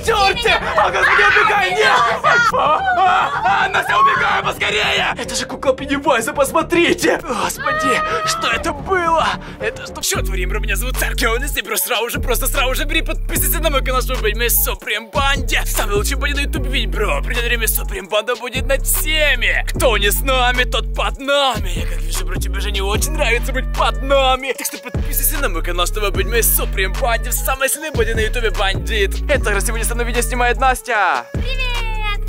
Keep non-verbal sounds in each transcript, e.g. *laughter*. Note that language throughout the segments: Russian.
терте! А господи, убегай, нет! А, Настя, убегай поскорее! Это же кукла Пеннивайза, посмотрите! Господи, что это было? Это что? Що творим? Меня зовут Царкион, и бро, сразу же, просто сразу же, бери, подписывайся на мой канал, чтобы быть моей Супрем Банде. Самый лучший бандит на ютубе, ведь, бро, придет время, Супрем Банда будет над всеми. Кто не с нами, тот под нами. Я вижу, бро, тебе же не очень нравится быть под нами. Так что подписывайся на мой канал, чтобы быть моей Супрем Банде, самой сильной банде на ютубе, бандит. Это раз сегодня со мной видео снимает Настя!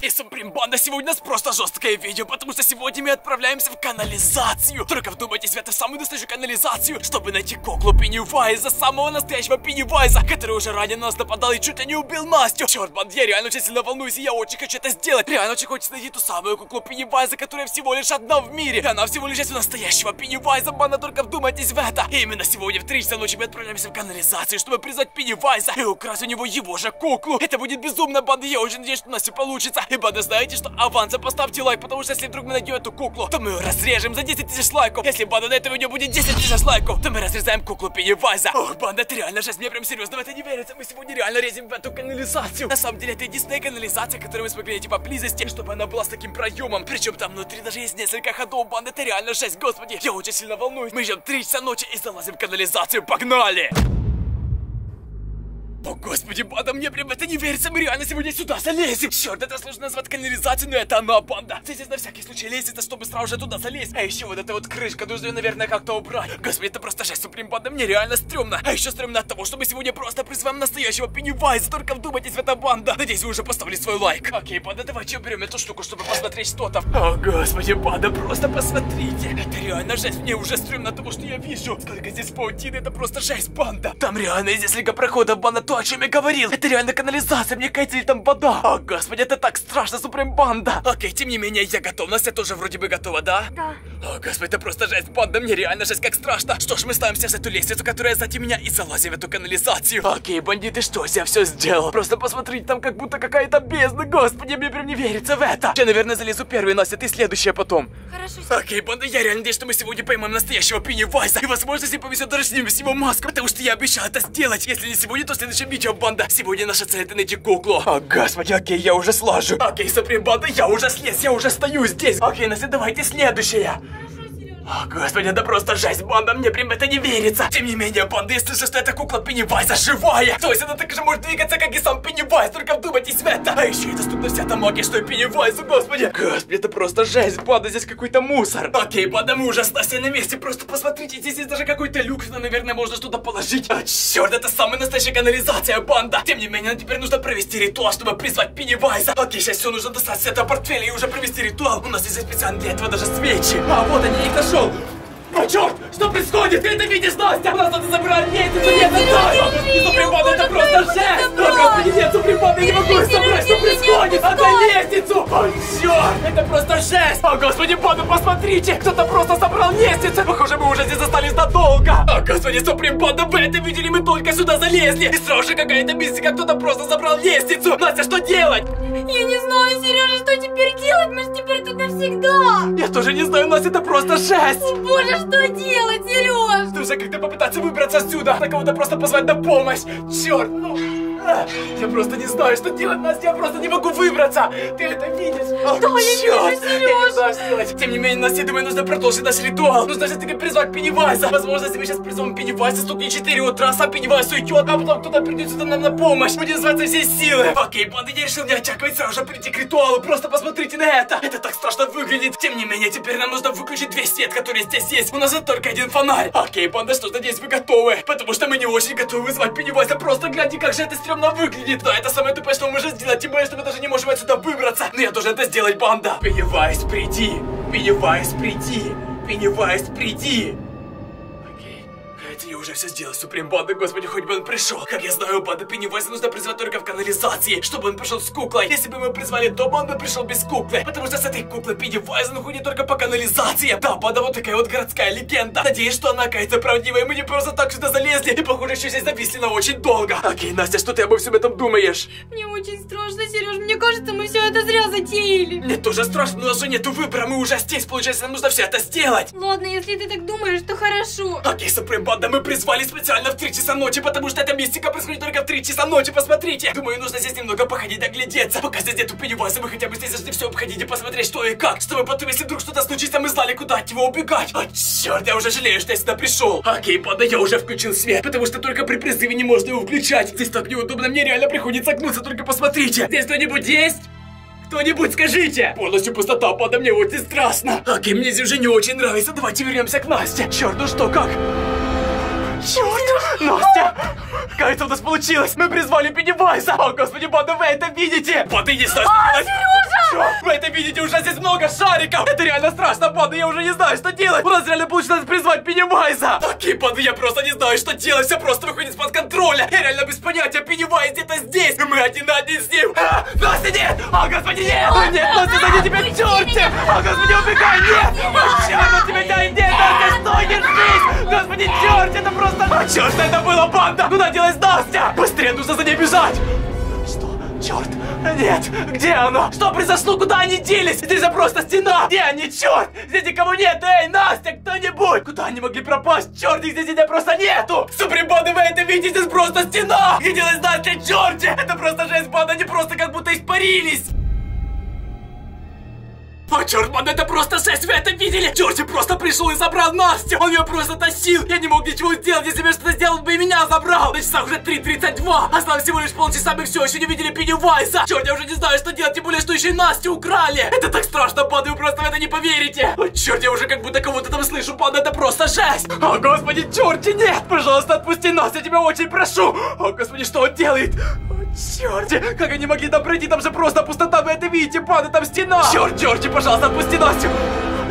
И Суприм Банда сегодня у нас просто жесткое видео, потому что сегодня мы отправляемся в канализацию. Только вдумайтесь в это в самую настоящую канализацию, чтобы найти куклу Пеннивайза, самого настоящего Пеннивайза, который уже ранее на нас нападал и чуть ли не убил Настю. Черт, банд, я реально очень сильно волнуюсь, и я очень хочу это сделать. Реально очень хочется найти ту самую куклу Пеннивайза, которая всего лишь одна в мире. И она всего лишь есть у настоящего Пеннивайза, банда, только вдумайтесь в это. И именно сегодня в 3 часа ночи мы отправляемся в канализацию, чтобы призвать Пеннивайза и украсть у него его же куклу. Это будет безумно, банда, я очень надеюсь, что у нас все получится. Банда, знаете что? Аванса поставьте лайк, потому что если вдруг мы найдем эту куклу, то мы ее разрежем за 10 тысяч лайков. Если банда на это видео будет 10 тысяч лайков, то мы разрезаем куклу Пеннивайза. Ох, банда, это реально жесть, мне прям серьезно в это не верится. Мы сегодня реально резим в эту канализацию. На самом деле, это единственная канализация, которую мы смогли найти поблизости, чтобы она была с таким проемом. Причем там внутри даже есть несколько ходов, банда, это реально жесть, господи. Я очень сильно волнуюсь. Мы идем 3 часа ночи и залазим в канализацию, погнали! О, господи, банда, мне прям это не верится, мы реально сегодня сюда залезем. Черт, это сложно назвать канализацией, но это она, банда. Здесь на всякий случай лестница, чтобы сразу же туда залезть. А еще вот эта вот крышка, нужно ее, наверное, как-то убрать. Господи, это просто жесть, суприм, банда, мне реально стрёмно. А еще стрёмно от того, что мы сегодня просто призываем настоящего Пеннивайза. Только вдумайтесь в это, банда. Надеюсь, вы уже поставили свой лайк. Окей, банда, давайте уберем эту штуку, чтобы посмотреть, что там. О, господи, банда, просто посмотрите. Это реально жесть, мне уже стрёмно от того, что я вижу. Сколько здесь паутины, это просто жесть, банда. Там реально есть несколько проходов, банда, то, о чем я говорил. Это реально канализация, мне кажется, или там вода. О, господи, это так страшно, суприм банда. Окей, тем не менее, я готов. Настя тоже вроде бы готова, да? Да. О, господи, это просто жесть, банда, мне реально жесть, как страшно. Что ж, мы ставимся за эту лестницу, которая сзади меня, и залазим в эту канализацию. Окей, бандиты, что я все сделал? Просто посмотрите, там как будто какая-то бездна, господи, мне прям не верится в это. Я, наверное, залезу первый, Настя, ты следующая потом. Хорошо. Окей, банда, я реально надеюсь, что мы сегодня поймаем настоящего Пеннивайза. И, возможно, если повезет, даже снимем с него маску, потому что я обещал это сделать. Если не сегодня, то в следующем видео, банда. Сегодня наша цель это найти куклу. О, господи, окей, я уже слажу. Окей, соприм, банда, я уже слез, я уже стою здесь. Окей, Настя, давайте следующая. О, господи, это просто жесть, банда, мне прям это не верится. Тем не менее, банда, я слышу, что эта кукла Пеннивайза живая. То есть она так же может двигаться, как и сам Пеннивайз, только вдумайтесь в это. А еще и доступна вся та магия, что и Пеннивайзу, господи. Господи, это просто жесть, банда, здесь какой-то мусор. Окей, банда, мы уже Настей на месте, просто посмотрите, здесь есть даже какой-то люк, сюда, наверное, можно что-то положить. А, черт, это самая настоящая канализация, банда. Тем не менее, нам теперь нужно провести ритуал, чтобы призвать Пеннивайза. Окей, сейчас все нужно достать с этого портфеля и уже провести ритуал. У нас здесь специально для этого даже свечи. А, вот они, их нашел. shoulder. О, черт! Что происходит? Ты это видишь, Настя? Нас надо забрать лестницу, нет, это Господи, Супремон, это просто жесть! О, господи, нет, Супремон, я не могу собрать, что происходит? Отдай лестницу! О, черт! Это просто жесть! О, господи, Баду, посмотрите! Кто-то просто собрал лестницу! Похоже, мы уже здесь остались надолго! О, господи, Супрем Банда, вы это видели? Мы только сюда залезли! И сразу же какая-то мистика, кто-то просто забрал лестницу! Настя, что делать? Я не знаю, Сережа, что теперь делать? Мы же теперь тут навсегда. Я тоже не знаю, Настя, это просто жесть! О, Боже, что делать, Сереж? Нужно как-то попытаться выбраться отсюда, на кого-то просто позвать на помощь. Черт, ну... Я просто не знаю, что делать, Настя, я просто не могу выбраться! Ты это видишь? О, Да, я вижу, Я не знаю, что делать. Тем не менее, Настя, я думаю, нужно продолжить наш ритуал. Нужно все-таки призвать Пеннивайза. Возможно, если мы сейчас призовем Пеннивайза, стукнет 4 утра, сам Пеннивайз уйдет, а потом кто-то придет сюда нам на помощь. Будет звать со всей силы. Окей, банда, я решил не оттягивать сразу же прийти к ритуалу. Просто посмотрите на это. Это так страшно выглядит. Тем не менее, теперь нам нужно выключить весь свет, который здесь есть. У нас есть только один фонарь. Окей, банда, что ж, надеюсь, вы готовы. Потому что мы не очень готовы вызвать Пеннивайза. Просто гляньте, как же это стрёмно выглядит. Да, это самое тупое, что мы можем сделать. Тем более, что мы даже не можем отсюда выбраться. Но я должен это сделать, банда. Пеннивайз, приди. Пеннивайз, приди. Пеннивайз, приди. Кажется, я уже все сделал, Супрем Банда, господи, хоть бы он пришел. Как я знаю, банда Пеннивайза нужно призвать только в канализации, чтобы он пришел с куклой. Если бы мы призвали дома, он бы пришел без куклы. Потому что с этой куклой Пеннивайза он ходит только по канализации. Да, банда, вот такая вот городская легенда. Надеюсь, что она окажется правдивой. Мы не просто так сюда залезли. И, похоже, еще здесь зависли на очень долго. Окей, Настя, что ты обо всем этом думаешь? Мне очень страшно, Сереж. Мне кажется, мы все это зря затеяли. Мне тоже страшно, но у нас же нету выбора. Мы уже здесь, получается, нам нужно все это сделать. Ладно, если ты так думаешь, то хорошо. Окей, Супрем Банда, банда мы призвали специально в 3 часа ночи, потому что эта мистика происходит только в 3 часа ночи, посмотрите. Думаю, нужно здесь немного походить, оглядеться. Пока здесь нету Пеннивайза, мы хотя бы здесь зашли все обходить и посмотреть, что и как. Чтобы потом, если вдруг что-то случится, мы знали, куда от него убегать. А, черт, я уже жалею, что я сюда пришел. Окей, банда, я уже включил свет, потому что только при призыве не можно его включать. Здесь так неудобно, мне реально приходится гнуться, только посмотрите. Здесь кто-нибудь есть? Кто-нибудь скажите! Полностью пустота, банда, мне очень страшно. Окей, мне здесь уже не очень нравится, давайте вернемся к Насте. Черт, ну что, как? Черт! Настя! Кажется, у нас получилось! Мы призвали Пеннивайза! О, господи, вы это видите? Банда, не знаю, что делать. Черт, вы это видите? Уже здесь много шариков! Это реально страшно, банда, я уже не знаю, что делать! У нас реально получилось призвать Пеннивайза! Окей, банда, я просто не знаю, что делать, все просто выходит из-под контроля. Я реально без понятия, Пеннивайз где-то здесь, и мы один на один с ним. А, Настя, нет! О, господи, нет! О, нет, Настя, сзади тебя черти! О, господи, убегай, нет! О, черт, он тебя тянет, нет, Настя, стой, держись! Господи, черт, это просто... О, черт, что это было, банда? Куда делась Настя? Быстрее, нужно за ней бежать! Черт! Нет! Где оно? Что произошло? Куда они делись? Здесь же просто стена! Где они? Черт! Здесь никого нет! Эй, Настя, кто-нибудь! Куда они могли пропасть? Черт, их здесь просто нету! Супрембанда, вы это видите? Здесь просто стена! Где делась Настя, черти? Это просто жесть, банда, они просто как будто испарились! Черт, банда, это просто жесть, вы это видели? Джорджи просто пришел и забрал Настю! Он ее просто тащил! Я не мог ничего сделать, если бы что-то сделал, бы и меня забрал! На часах уже 3.32! Осталось всего лишь полчаса, мы все еще не видели Пеннивайза! Черт, я уже не знаю, что делать, тем более, что еще и Настю украли! Это так страшно, банда, вы просто в это не поверите! О, черт, я уже как будто кого-то там слышу, банда, это просто жесть! О, господи, черти, нет! Пожалуйста, отпусти нас, я тебя очень прошу! О, господи, что он делает? Черти, как они могли там пройти? Там же просто пустота, вы это видите, панда, там стена! Черт, Джорджи, пожалуйста, отпусти Настю!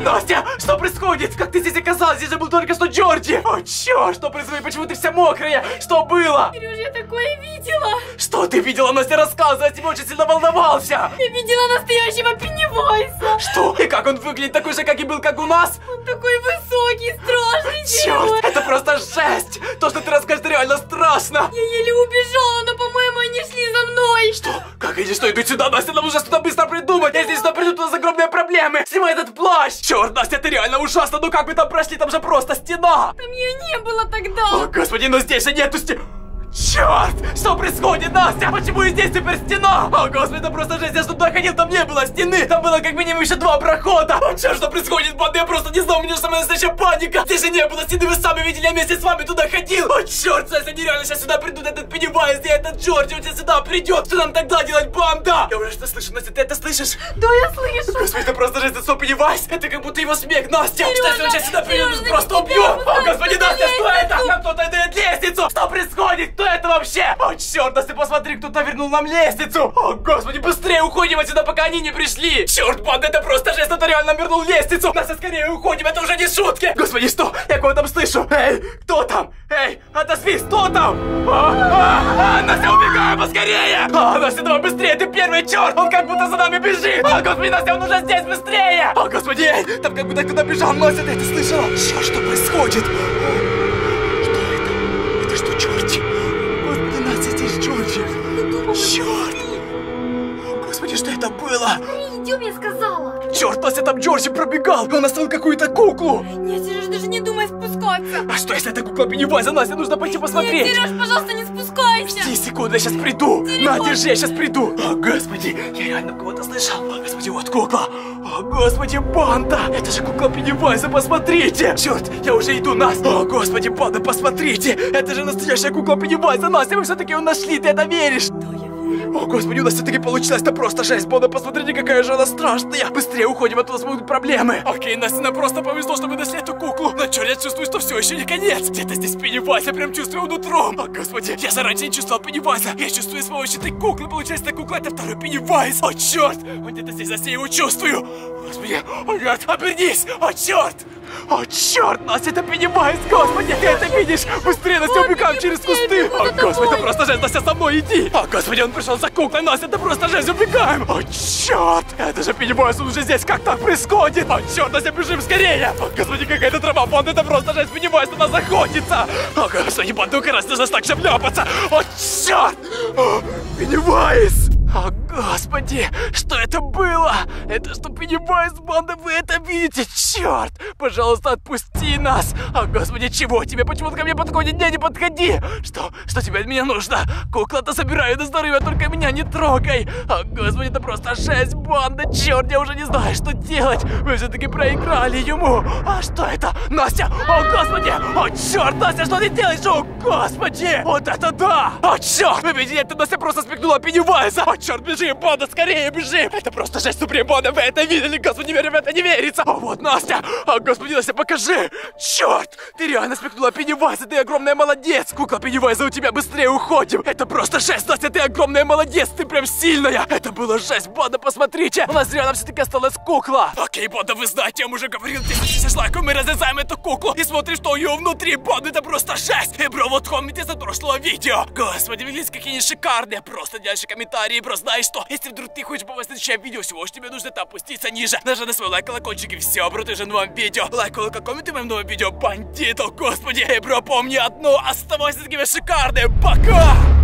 Настя, что происходит? Как ты здесь оказалась? Здесь же был только что Джорджи! О, черт, что происходит? Почему ты вся мокрая? Что было? Сережа, я такое видела! Что ты видела, Настя? Рассказывай, я тебе очень сильно волновался! Я видела настоящего Пеннивайза! Что? И как он выглядит такой же, как и был, как у нас? Он такой высокий, страшный, Черт, это просто жесть! То, что ты расскажешь, реально страшно! Я еле убежала, но, по-моему, они шли за мной! Что? Как они что, идут сюда, Настя? Нам нужно что-то быстро придумать! Если сюда придут, у нас огромные проблемы! Снимай этот плащ! Черт, Настя, это реально ужасно! Ну как мы там прошли? Там же просто стена! Там ее не было О, тогда! господи, но здесь же нету стены! Черт! Что происходит, Настя? Почему и здесь теперь стена? О, господи, это просто жесть, я что туда ходил, там не было стены! Там было как минимум еще два прохода! *laughs* О, черт, что происходит, банда? Я просто не знал, у меня же самая настоящая паника! Здесь же не было стены, вы сами видели, я вместе с вами туда ходил! О, черт, если они реально сейчас сюда придут, этот Пеннивайз и этот Джорджи, он сейчас сюда придет! Что нам тогда делать, банда? Я уже что слышу, Настя, ты это слышишь? Да, я слышу! Господи, это просто жесть, это Пеннивайз? Это как будто его смех, Настя! что если он сейчас сюда придет, Сережа, просто тебя, О, господи, Настя, что это? лестницу! Нам кто-то дает лестницу! Что происходит? Кто это вообще? О, черт, Настя, посмотри, кто-то вернул нам лестницу! О, господи, быстрее уходим отсюда, пока они не пришли! Черт, банда, это просто жесть, кто-то реально вернул лестницу! Настя, скорее уходим, это уже не шутки! Господи, что? Я кого там слышу? Эй, кто там? Эй, отозвись, кто там? А, а, а, Настя, убегаем поскорее! А, Настя, давай быстрее, ты первый, черт! Он как будто за нами бежит! А, господи, Настя, он уже здесь, быстрее! О, господи, эй, там как будто кто-то бежал, Настя, ты это слышала? Черт, что происходит? Идем, я сказала! Черт, Настя, там Джорджи пробегал! Он оставил какую-то куклу! Нет, Сереж, даже не думай спускаться! А что, если это кукла Пеннивайза? Настя, нужно пойти посмотреть! Нет, Сереж, пожалуйста, не спускайся! Жди секунду, я сейчас приду! На, держи, я сейчас приду! О, господи, я реально кого-то слышал! О, господи, вот кукла! О, господи, банда! Это же кукла Пеннивайза, посмотрите! Черт, я уже иду, Настя! О, господи, банда, посмотрите! Это же настоящая кукла Пеннивайза! Настя, вы все-таки его нашли, ты это веришь? О, господи, у нас все-таки получилось, это просто жесть, Бонда, посмотрите, какая же она страшная! Быстрее уходим, а то у нас будут проблемы! Окей, Настя, нам просто повезло, что мы нашли эту куклу. Но черт, я чувствую, что все еще не конец. Где-то здесь Пеннивайз, я прям чувствую нутром. О, господи, я заранее не чувствовал Пеннивайза. Я чувствую с помощью этой куклы. Получается, эта кукла это второй Пеннивайз. О, черт, он где-то здесь, я его чувствую. Господи, о, нет, обернись. О, черт. О, черт, Настя, это Пеннивайз, господи, ты это видишь? Быстрее, Настя, убегаем через кусты! О, господи, это просто жесть, Настя, со мной иди! О, господи, он пришел за куклой, Настя, это просто жесть, убегаем! О, черт, это же Пеннивайз, он уже здесь, как так происходит? О, черт, Настя, бежим скорее! О, господи, какая-то трава, банда, это просто жесть, Пеннивайз на нас охотится! О, господи, бандука, раз нужно так шапляпаться! О, черт! О, Пеннивайз! О, господи, что это было? Это что, Пеннивайз, банда, вы это видите? Черт! Пожалуйста, отпусти спаси нас! О, господи, чего тебе? Почему ты ко мне подходит? Не, не подходи! Что? Что тебе от меня нужно? Кукла-то собираю на здоровье, только меня не трогай! О, господи, это просто жесть, банда! Черт, я уже не знаю, что делать! Мы все-таки проиграли ему! А что это? Настя! О, господи! О, черт, Настя, что ты делаешь? О, господи! Вот это да! О, черт! Вы видите, это Настя просто спекнула Пеннивайза! О, черт, бежим, банда, скорее бежим! Это просто жесть, Суприм Банда, вы это видели? Господи, мне в это не верится! О, вот Настя! О, господи, Настя, покажи! Черт! Ты реально спугнула Пеннивайза, ты огромная молодец! Кукла Пеннивайза, у тебя быстрее уходим! Это просто жесть, Настя, ты огромная молодец! Ты прям сильная! Это было жесть, Банда, посмотрите! У нас реально все-таки осталась кукла! Окей, Банда, вы знаете, я уже говорил 10 тысяч лайков, мы разрезаем эту куклу и смотрим, что у нее внутри, Банда, это просто жесть! И, бро, вот комменты за прошлого видео! Господи, выглядите, какие они шикарные! Просто дальше комментарии, бро, знаешь что? Если вдруг ты хочешь попасть на следующее видео, всего, что тебе нужно, это опуститься ниже, нажать на свой лайк, колокольчик и все, бро, ты же новом видео. Лайк, колокол, комменты в моем новом видео, бандитов, господи! Бро, помни одно, оставайся такими шикарными, пока!